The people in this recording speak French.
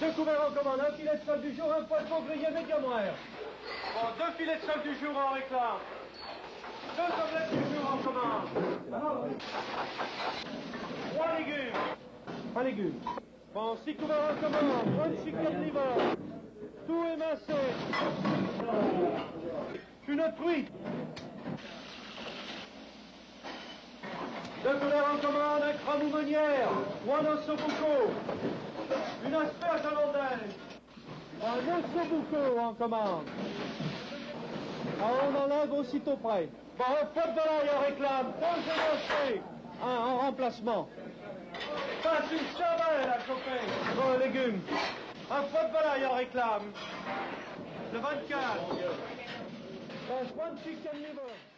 deux couverts en commande, un filet de sol du jour, un poisson grillé médium rare. Bon, deux filets de sol du jour en réclame. Deux omelettes du jour en commande. Trois légumes. Pas légumes. Bon, six couverts en commande, un chicken liver. Tout émincé. Une truite. Deux couverts en commande, un meunière, ou un ossobuco. Une Un ossobuco en commande. Ah, on enlève aussitôt près. Bon, un pot de volaille en réclame, élancés. Un en remplacement. Passe une chavelle à choper. Bon, légumes. Un pot de volaille en réclame. Le 24. Un one chicken liver.